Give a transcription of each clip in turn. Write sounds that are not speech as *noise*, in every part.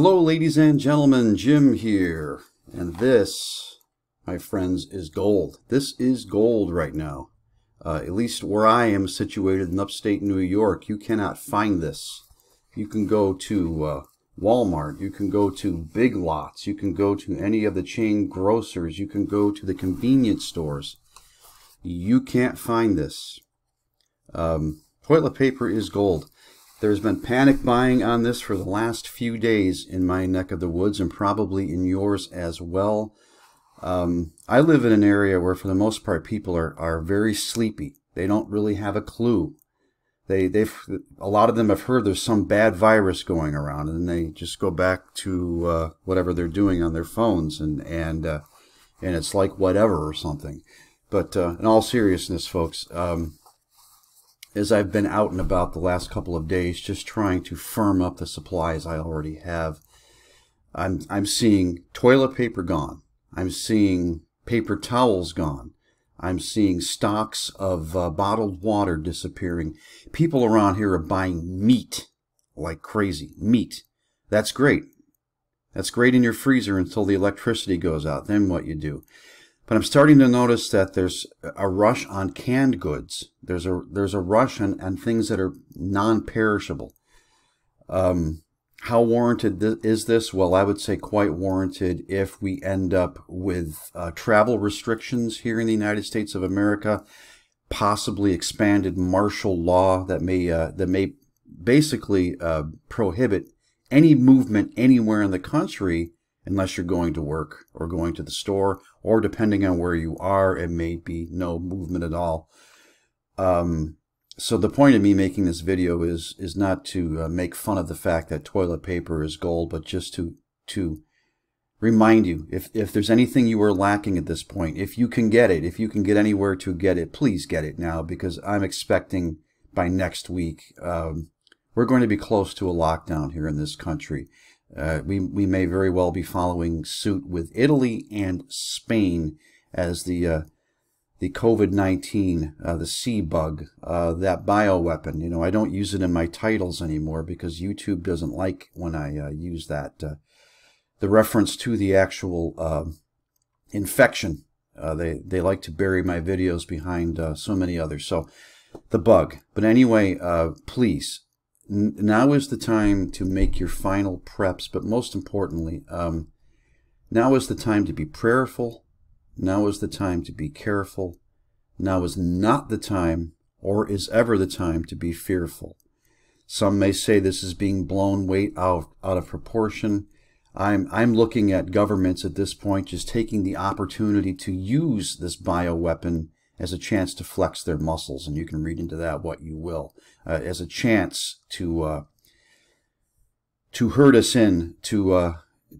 Hello, ladies and gentlemen, Jim here. And this, my friends, is gold. This is gold right now. Uh, at least where I am situated in upstate New York, you cannot find this. You can go to uh, Walmart, you can go to Big Lots, you can go to any of the chain grocers, you can go to the convenience stores. You can't find this. Um, toilet paper is gold. There's been panic buying on this for the last few days in my neck of the woods and probably in yours as well. Um, I live in an area where, for the most part, people are, are very sleepy. They don't really have a clue. They they've a lot of them have heard there's some bad virus going around, and they just go back to uh, whatever they're doing on their phones, and and uh, and it's like whatever or something. But uh, in all seriousness, folks, um, as I've been out and about the last couple of days, just trying to firm up the supplies I already have. I'm I'm seeing toilet paper gone. I'm seeing paper towels gone. I'm seeing stocks of uh, bottled water disappearing. People around here are buying meat like crazy. Meat. That's great. That's great in your freezer until the electricity goes out. Then what you do? But I'm starting to notice that there's a rush on canned goods. There's a there's a rush on, on things that are non-perishable. Um, how warranted th is this? Well, I would say quite warranted if we end up with uh, travel restrictions here in the United States of America, possibly expanded martial law that may uh, that may basically uh, prohibit any movement anywhere in the country unless you're going to work or going to the store, or depending on where you are, it may be no movement at all. Um, so the point of me making this video is is not to uh, make fun of the fact that toilet paper is gold, but just to to remind you if if there's anything you are lacking at this point, if you can get it, if you can get anywhere to get it, please get it now because I'm expecting by next week um, we're going to be close to a lockdown here in this country. Uh, we, we may very well be following suit with Italy and Spain as the uh, the COVID-19, uh, the C bug, uh, that bioweapon. You know, I don't use it in my titles anymore because YouTube doesn't like when I uh, use that. Uh, the reference to the actual um, infection. they, they like to bury my videos behind so many others. So the bug. But anyway, please now is the time to make your final preps, but most importantly, um, now is the time to be prayerful. Now is the time to be careful. Now is not the time, or is ever the time, to be fearful. Some may say this is being blown way out, out of proportion. I'm, I'm looking at governments at this point just taking the opportunity to use this bioweapon as a chance to flex their muscles, and you can read into that what you will, uh, as a chance to uh, to herd us in to uh,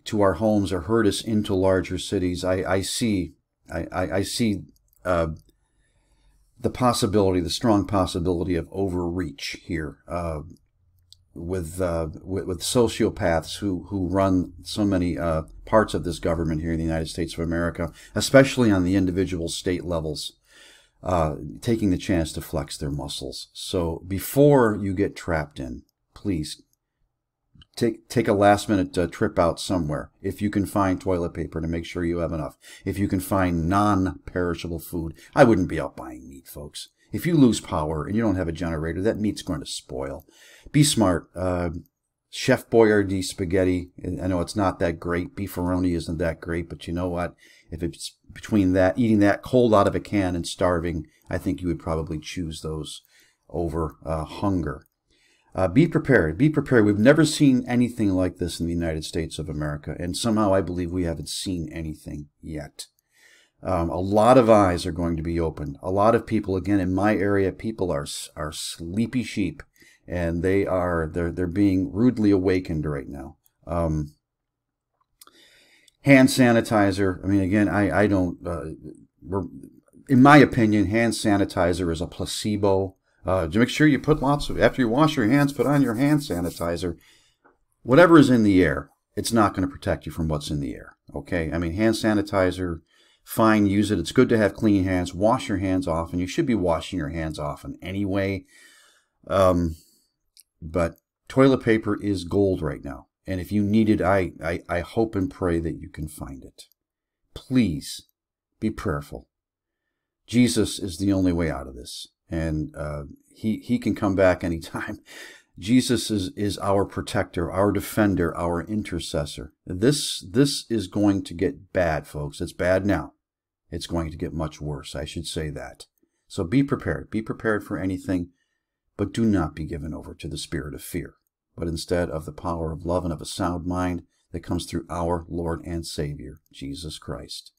to our homes or herd us into larger cities. I, I see I, I, I see uh, the possibility, the strong possibility of overreach here. Uh, with, uh, with, with sociopaths who who run so many uh, parts of this government here in the United States of America, especially on the individual state levels uh, taking the chance to flex their muscles. So before you get trapped in, please take take a last minute uh, trip out somewhere. If you can find toilet paper to make sure you have enough. If you can find non-perishable food, I wouldn't be out buying meat, folks. If you lose power and you don't have a generator, that meat's going to spoil. Be smart. Uh, Chef Boyardee spaghetti. I know it's not that great. Beefaroni isn't that great, but you know what? If it's between that, eating that cold out of a can and starving, I think you would probably choose those over uh, hunger. Uh, be prepared. Be prepared. We've never seen anything like this in the United States of America, and somehow I believe we haven't seen anything yet. Um, a lot of eyes are going to be opened. A lot of people, again, in my area, people are are sleepy sheep and they are they're they're being rudely awakened right now. Um, hand sanitizer. I mean, again, I I don't. Uh, in my opinion, hand sanitizer is a placebo. Uh, to make sure you put lots of after you wash your hands, put on your hand sanitizer. Whatever is in the air, it's not going to protect you from what's in the air. Okay, I mean, hand sanitizer. Fine, use it. It's good to have clean hands. Wash your hands often. You should be washing your hands often anyway. Um, but toilet paper is gold right now. And if you need it, I, I, I hope and pray that you can find it. Please be prayerful. Jesus is the only way out of this. And uh, he, he can come back *laughs* anytime. Jesus is, is our protector, our defender, our intercessor. This, this is going to get bad, folks. It's bad now. It's going to get much worse. I should say that. So be prepared. Be prepared for anything, but do not be given over to the spirit of fear, but instead of the power of love and of a sound mind that comes through our Lord and Savior, Jesus Christ.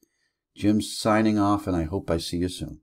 Jim's signing off, and I hope I see you soon.